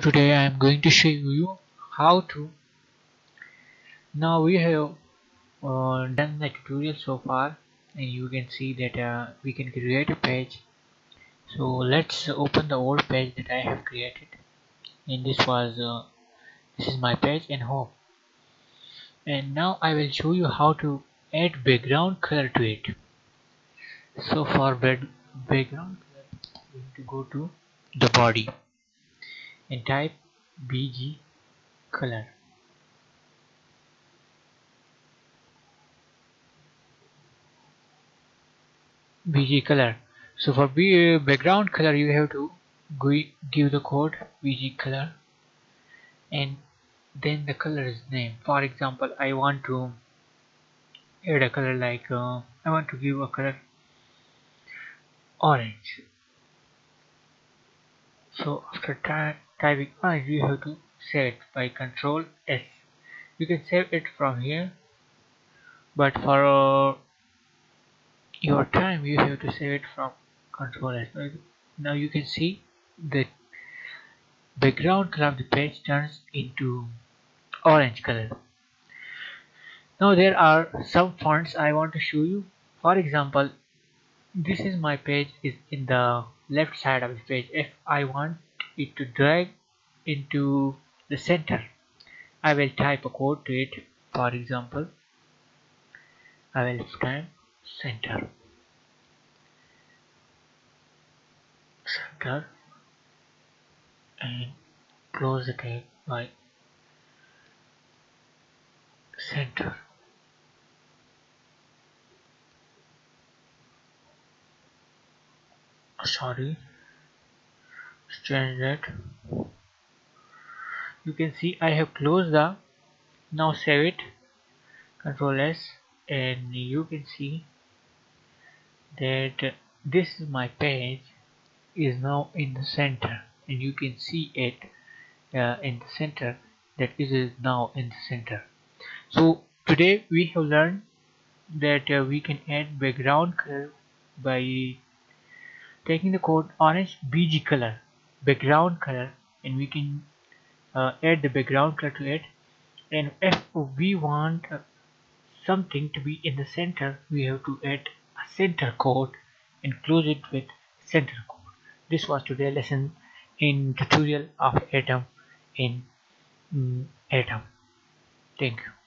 today I am going to show you how to now we have uh, done the tutorial so far and you can see that uh, we can create a page. So let's open the old page that I have created. And this was uh, this is my page and home. And now I will show you how to add background color to it. So for background color we need to go to the body and type bg color. Bg color. So for B background color you have to give the code bg color and then the color is name. For example I want to add a color like uh, I want to give a color orange so after typing orange you have to save it by control S. You can save it from here but for uh, your time you have to save it from control S. Now you can see the background color of the page turns into orange color. Now there are some fonts I want to show you. For example this is my page is in the left side of the page. If I want it to drag into the center I will type a code to it. For example I will type center. Center and close the tag by center sorry. That. You can see I have closed the now save it. Control S. And you can see that this is my page is now in the center. And you can see it uh, in the center that is now in the center. So today we have learned that uh, we can add background color by taking the code orange bg color background color and we can uh, add the background color to it. And if we want uh, something to be in the center we have to add a center code and close it with center code. This was today's lesson in tutorial of atom in um, atom. Thank you